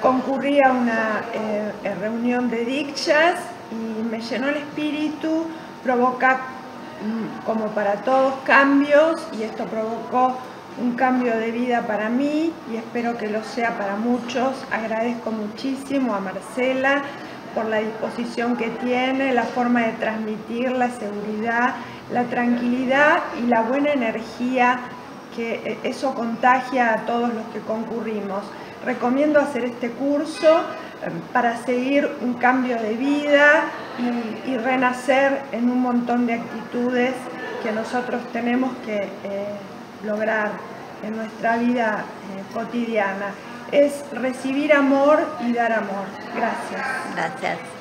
concurrí a una eh, reunión de dichas y me llenó el espíritu, provoca mm, como para todos cambios y esto provocó un cambio de vida para mí y espero que lo sea para muchos. Agradezco muchísimo a Marcela por la disposición que tiene, la forma de transmitir la seguridad, la tranquilidad y la buena energía que eh, eso contagia a todos los que concurrimos. Recomiendo hacer este curso eh, para seguir un cambio de vida y, renacer en un montón de actitudes que nosotros tenemos que eh, lograr en nuestra vida cotidiana. Es recibir amor y dar amor. Gracias. Gracias.